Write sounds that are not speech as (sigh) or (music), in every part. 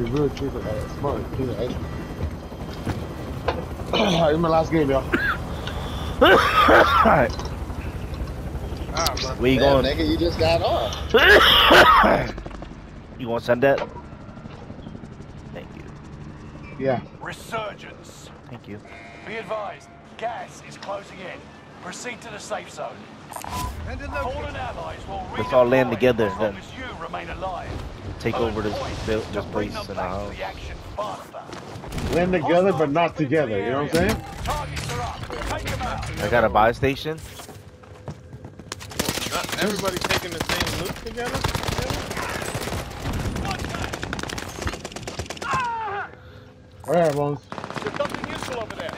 He really treated like that. Smart. He treated like that. in my last game, y'all. Alright, where you Damn, going? nigga, you just got off. (coughs) you want to send that? Thank you. Yeah. Resurgence. Thank you. Be advised, gas is closing in. Proceed to the safe zone. And in Fallen allies will Let's all land together, as long then. as you remain alive. Take over this build, to this bring place them in our to house. the action faster. Land together, but not together. You know what I'm saying? Targets are up. Take them out. I got a buy station. Not everybody taking the same loot together? All right, Bones. There's something useful over there.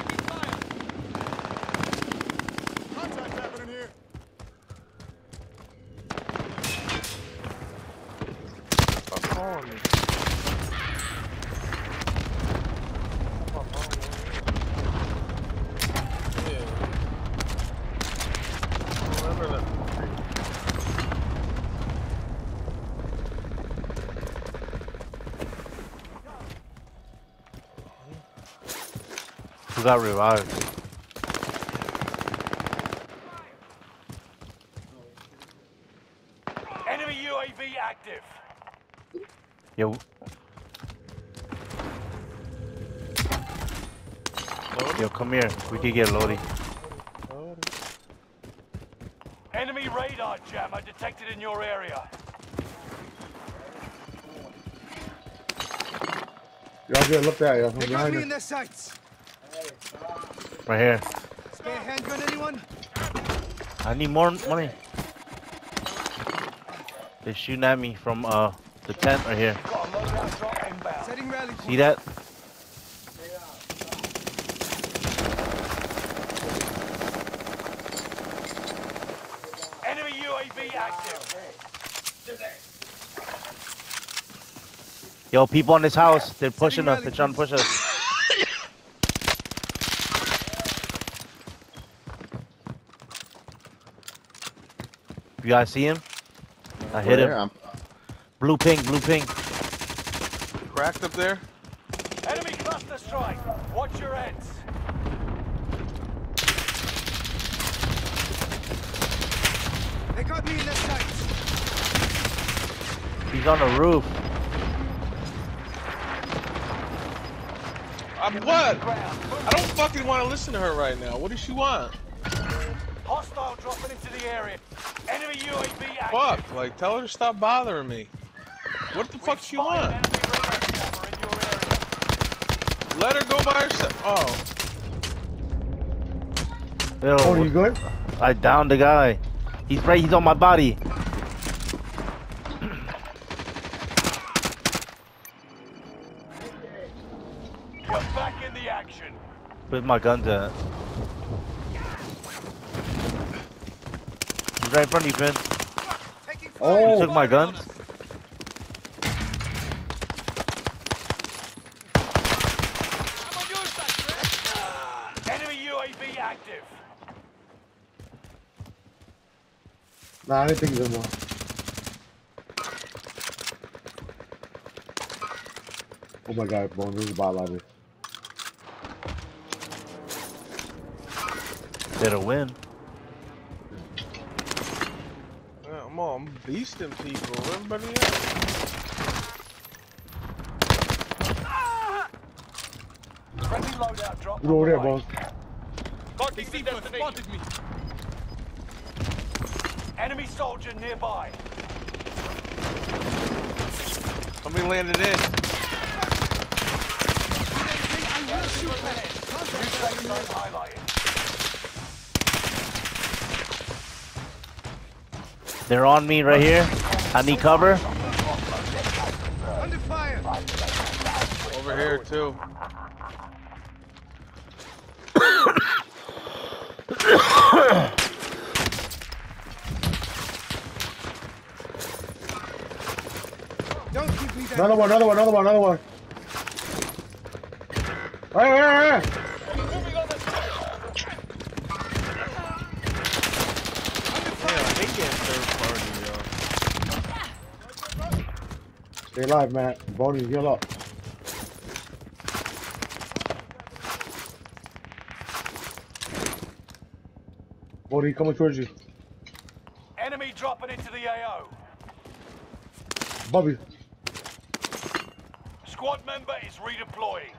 Contact happening here. Stop calling me. Yeah. Remember that. Who got revived? Enemy UAV active. Yo, yo, come here. We could get Lodi. Enemy radar jammer detected in your area. Y'all get looked at, y'all. They got behind me in their sights. Right here. Spare handgun, anyone? I need more money. They're shooting at me from uh the tent right here. Got a loadout drop inbound. Setting rally See that? Enemy UAV active. Yo, people in this house, they're pushing us. They're trying to push us. You guys see him? I hit him. I'm- Blue ping, blue ping. Cracked up there? Enemy cluster strike. Watch your heads. They got me in their sights. He's on the roof. I'm what? I don't fucking want to listen to her right now. What does she want? Hostile dropping into the area. Enemy UAV active. Fuck. Like, tell her to stop bothering me. What the fuck she Spotted want? enemy radar jammer in your area. Let her go by herself. Oh. Yo, Oh, you good? I downed the guy. He's right. He's on my body. You're back in the action. Where's my gun at? He's right in front of you, Finn. Oh. You took my guns. Enemy UAV active. Nah, I didn't think he's in. Oh my god, Bones. This is a bot lobby. Better win. Yeah, I'm all, I'm beasting people. Everybody else. Friendly loadout drop. Get over there, on the way. Bones. Enemy soldier nearby. Somebody landed in. They're on me right here. I need cover. Under fire. Over here, too. Don't give me that. Another one, another one, another one, another one. Hey, hey, hey! Yeah, I hate getting Stay alive, man. Bonnie, heal up. Bonnie, coming towards you. Enemy dropping into the AO. Bobby. Squad member is redeploying.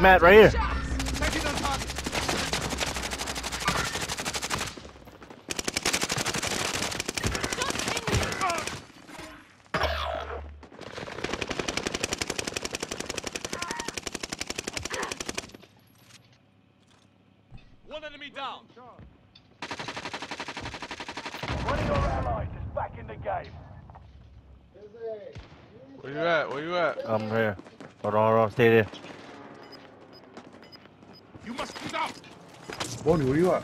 Matt, right here. Enemy down. One of your allies is back in the game. Where you at? Where you at? I'm here. Hold on, hold on. Stay there. You must get out. Bodie, where you at?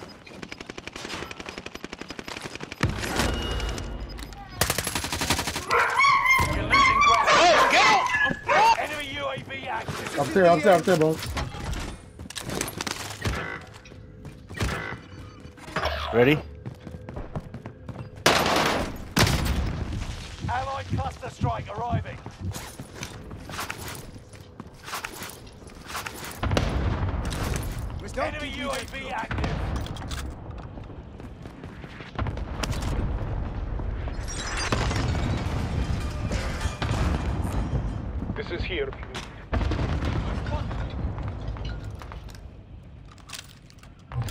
You're losing ground. Oh, get out! Enemy UAV active. Up there, up there, up there, bro. Ready? Allied cluster strike arriving. Enemy give me that UAV active. This is here.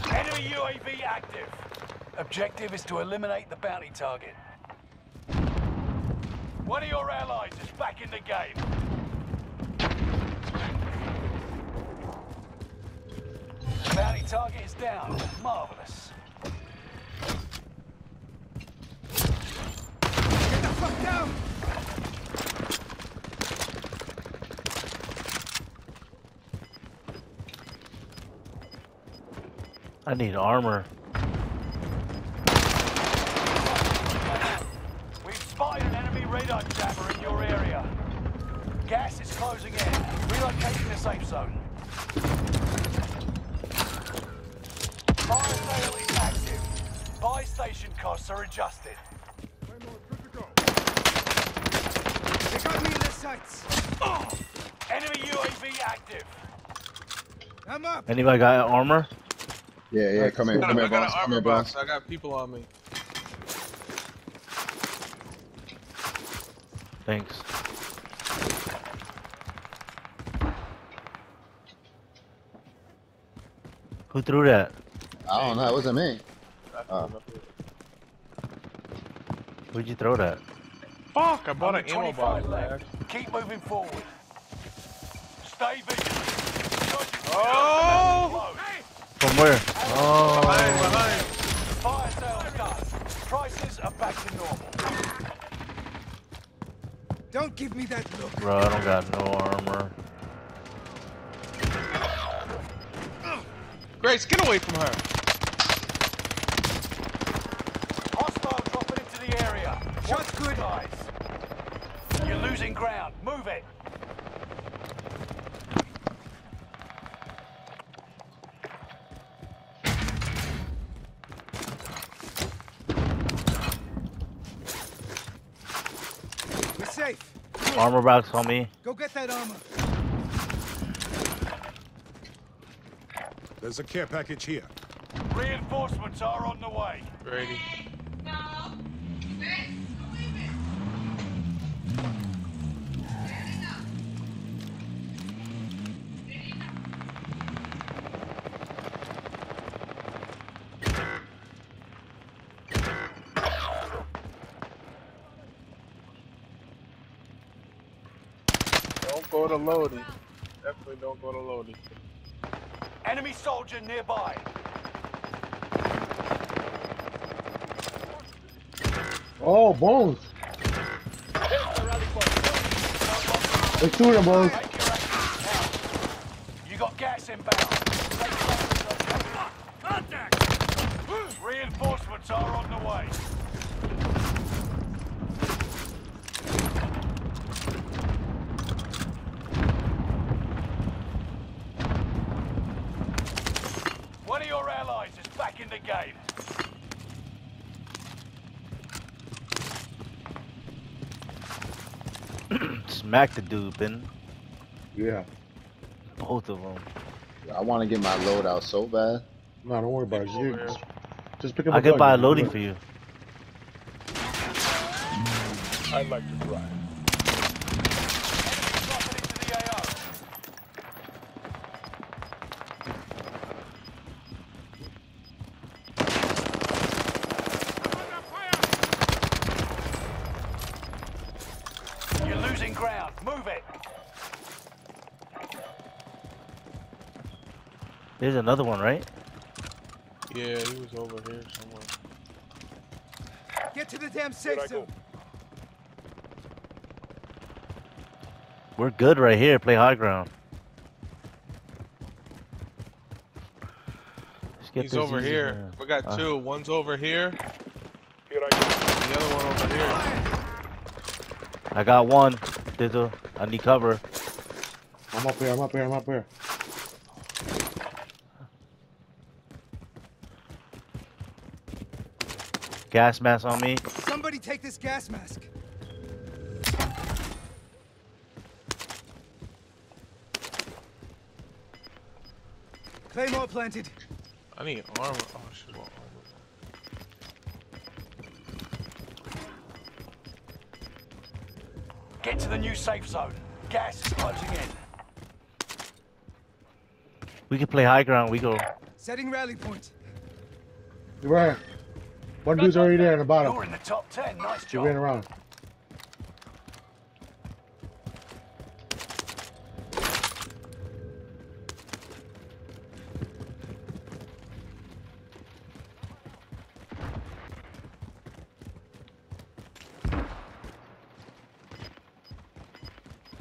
Enemy UAV active. Objective is to eliminate the bounty target. One of your allies is back in the game. Bounty target is down. Marvelous. Get the fuck down! I need armor. We've spotted an enemy radar jammer in your area. Gas is closing in. Relocating the safe zone. Fire sale is active. Buy station costs are adjusted. They got me in their sights. Enemy UAV active. I'm up. Anybody got armor? Yeah, yeah, come here, come got, here, I got an armor box. boss. I got people on me. Thanks. Who threw that? I don't know, it wasn't me. Uh. That's Oh. up here. Who'd you throw that? Fuck! I bought Only an ammo 25 box. left. Keep moving forward. Stay vigilant. Oh! From where? Oh, Behind, behind. Fire sales done. Prices are back to normal. Don't give me that look. bro, I don't got no armor. Grace, get away from her. Hostile dropping into the area. Shot's good. Guys. You're losing ground. Move it. We're safe. Armor box on me. Go get that armor. There's a care package here. Reinforcements are on the way. Ready. Don't go to loading. Definitely don't go to loading. Enemy soldier nearby. Oh, bones. There's two of them, bones. Make your actions count. You got gas inbound. Reinforcements are on the way. One of your allies is back in the game. (clears throat) smacked the dude, Ben. Yeah. Both of them. I want to get my load out so bad. No, don't worry about it. People Just, just pick up I a could gun, buy a loading for you. I'd like to try. There's another one, right? Yeah, he was over here somewhere. Get to the damn safe zone. We're good right here. Play high ground. Let's get He's over easy, here. man. We got Uh. two. One's over here. Here I go. The other one over here. I got one. Dizzle. I need cover. I'm up here. I'm up here. I'm up here. Gas mask on me. Somebody take this gas mask. Claymore planted. I need armor. Oh, shit. want armor. Get to the new safe zone. Gas is closing in. We can play high ground. We go. Setting rally point. You're right. One dude's already there in the bottom. You're in the top 10. Nice job. He ran job. around.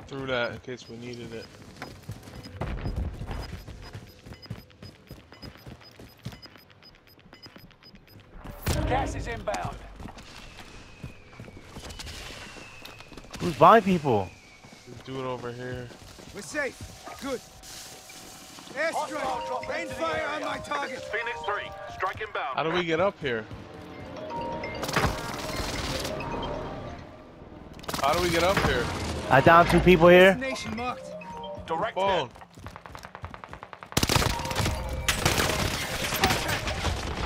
Threw that in case we needed it. Is inbound. Who's buying people? Let's do it over here. We're safe. Good. Hostile Airstrike. Rain fire on my target. Phoenix 3, strike inbound. How do we get up here? How do we get up here? I down two people here. Destination marked. Direct Phone.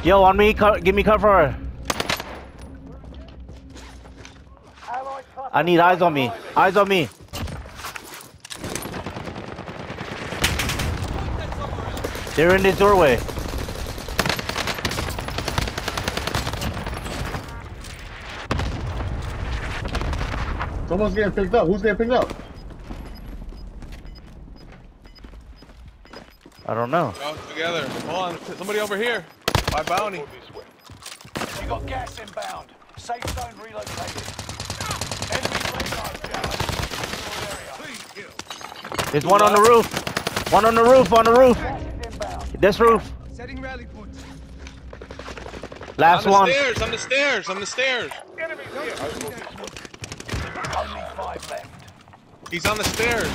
Yo, on me. Give me cover. I need eyes on me. Eyes on me. They're in this doorway. Someone's getting picked up. Who's getting picked up? I don't know. All together. Hold on. Somebody over here. By bounty. You got gas inbound. Safe zone relocated. Enemy radar jammer. Your area. There's one on the roof. One on the roof. On the roof. Gas is inbound. This roof. Setting rally point. Last on the one. stairs. On the stairs. On the stairs. Don't give me. Only five left. He's on the stairs.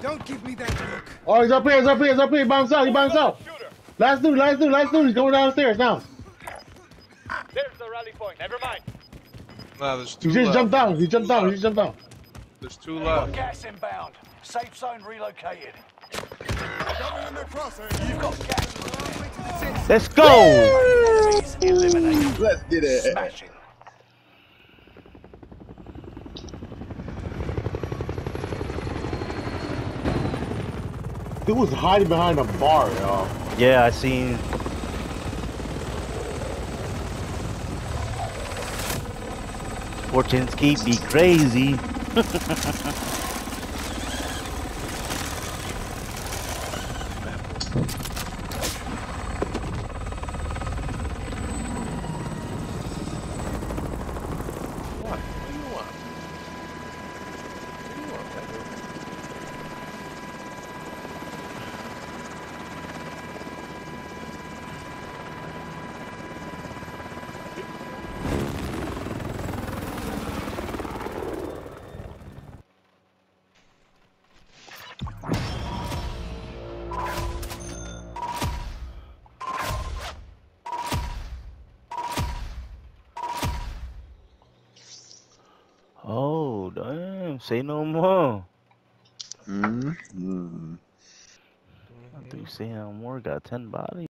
Don't give me that look. Oh, he's up here. He's up here. He's up here. He by himself. He by himself. Last dude. Last dude. Last dude. He's going downstairs now. There's the rally point. Never mind. Nah, there's two He just left. jumped down. He jumped down. He jumped down. There's two You left. gas inbound. Safe zone relocated. You've got gas. Way to the safe Let's go. Let's get it. Smashing. He was hiding behind a bar, y'all. Yeah, I seen. Fortune's Keep me crazy. (laughs) Say no more. Mm-hmm. I think say no more. Got 10 bodies.